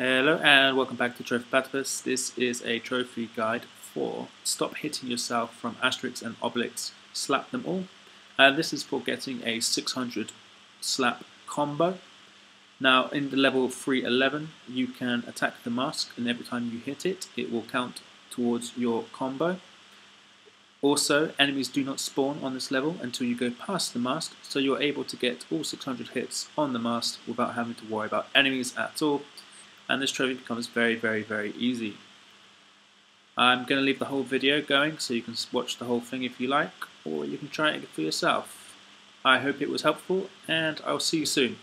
Hello and welcome back to Trophy Platypus. This is a trophy guide for Stop Hitting Yourself from Asterix and Obelix Slap Them All. And this is for getting a 600 slap combo. Now in the level 311 you can attack the mask and every time you hit it it will count towards your combo. Also, enemies do not spawn on this level until you go past the mask, so you're able to get all 600 hits on the mask without having to worry about enemies at all and this trophy becomes very very very easy. I'm going to leave the whole video going so you can watch the whole thing if you like or you can try it for yourself. I hope it was helpful and I'll see you soon.